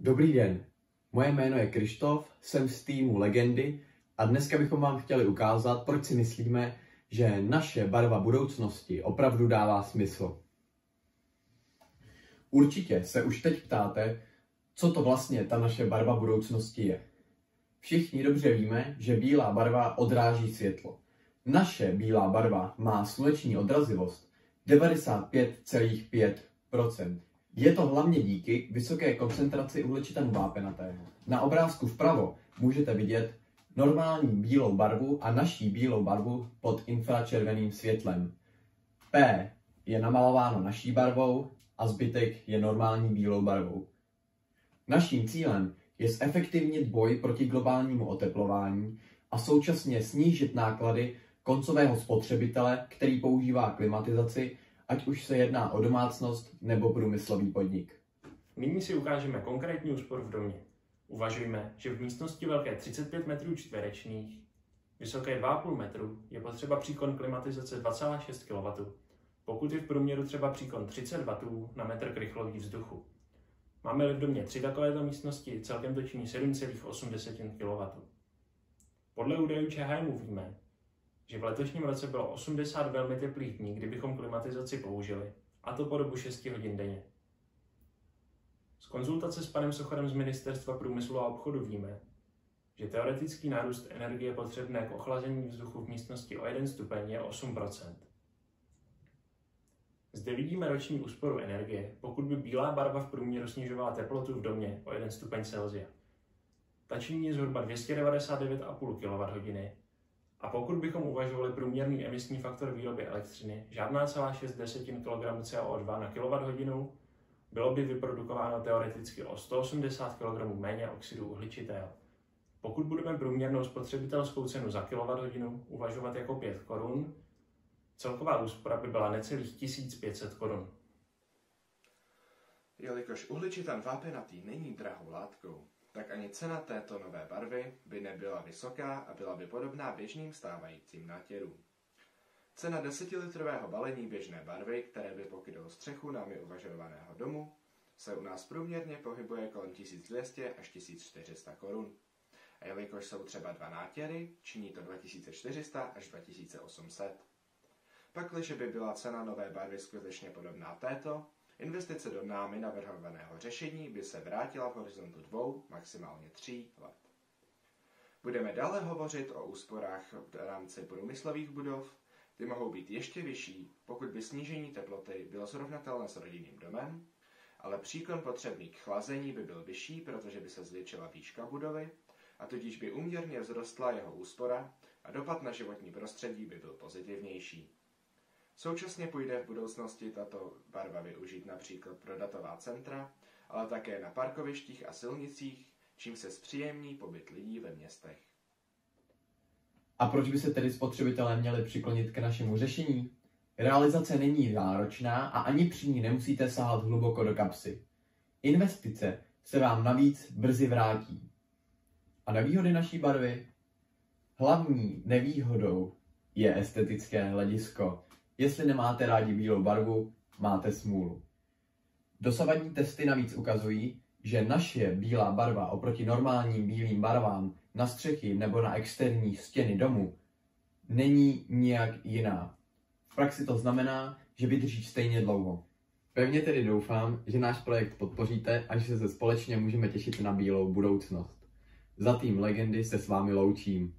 Dobrý den, moje jméno je Krištof, jsem z týmu Legendy a dneska bychom vám chtěli ukázat, proč si myslíme, že naše barva budoucnosti opravdu dává smysl. Určitě se už teď ptáte, co to vlastně ta naše barva budoucnosti je. Všichni dobře víme, že bílá barva odráží světlo. Naše bílá barva má sluneční odrazivost 95,5%. Je to hlavně díky vysoké koncentraci uhličitanu vápenatého. Na obrázku vpravo můžete vidět normální bílou barvu a naší bílou barvu pod infračerveným světlem. P je namalováno naší barvou a zbytek je normální bílou barvou. Naším cílem je zefektivnit boj proti globálnímu oteplování a současně snížit náklady koncového spotřebitele, který používá klimatizaci, ať už se jedná o domácnost nebo průmyslový podnik. Nyní si ukážeme konkrétní úspor v domě. Uvažujme, že v místnosti velké 35 metrů čtverečních, vysoké 2,5 metru, je potřeba příkon klimatizace 2,6 kW, pokud je v průměru třeba příkon 30 W na metr krychlový vzduchu. Máme-li v domě tři takovéto místnosti, celkem to činí 7,8 kW. Podle údajů ČHMu víme, že v letošním roce bylo 80 velmi teplých dní, kdybychom klimatizaci použili, a to po dobu 6 hodin denně. Z konzultace s panem Sochorem z Ministerstva průmyslu a obchodu víme, že teoretický nárůst energie potřebné k ochlazení vzduchu v místnosti o 1 stupeň je 8% Zde vidíme roční úsporu energie, pokud by bílá barva v průměru snižovala teplotu v domě o 1 stupeň Celsia. Ta činí zhruba 299,5 kWh a pokud bychom uvažovali průměrný emisní faktor výroby elektřiny, žádná celá 6 desetin kg CO2 na kWh, bylo by vyprodukováno teoreticky o 180 kg méně oxidu uhličitého. Pokud budeme průměrnou spotřebitelskou cenu za kWh uvažovat jako 5 korun, celková úspora by byla necelých 1500 korun. Jelikož uhličitan vápenatý není drahou látkou, tak ani cena této nové barvy by nebyla vysoká a byla by podobná běžným stávajícím nátěrům. Cena desetilitrového balení běžné barvy, které by pokrylo střechu námi uvažovaného domu, se u nás průměrně pohybuje kolem 1200 až 1400 korun. A jelikož jsou třeba dva nátěry, činí to 2400 až 2800. Pakliže by byla cena nové barvy skutečně podobná této, investice do námi navrhovaného řešení by se vrátila v horizontu dvou, maximálně tří let. Budeme dále hovořit o úsporách v rámci průmyslových budov, ty mohou být ještě vyšší, pokud by snížení teploty bylo srovnatelné s rodinným domem, ale příkon potřebný k chlazení by byl vyšší, protože by se zvětšila výška budovy a tudíž by uměrně vzrostla jeho úspora a dopad na životní prostředí by byl pozitivnější. Současně půjde v budoucnosti tato barva využít například pro datová centra, ale také na parkovištích a silnicích, čím se zpříjemní pobyt lidí ve městech. A proč by se tedy spotřebitelé měli přiklonit k našemu řešení? Realizace není náročná a ani při ní nemusíte sahat hluboko do kapsy. Investice se vám navíc brzy vrátí. A nevýhody naší barvy? Hlavní nevýhodou je estetické hledisko. Jestli nemáte rádi bílou barvu, máte smůlu. Dosavadní testy navíc ukazují, že naše bílá barva oproti normálním bílým barvám na střechy nebo na externí stěny domu není nijak jiná. V praxi to znamená, že vydrží stejně dlouho. Pevně tedy doufám, že náš projekt podpoříte a že se společně můžeme těšit na bílou budoucnost. Za tým Legendy se s vámi loučím.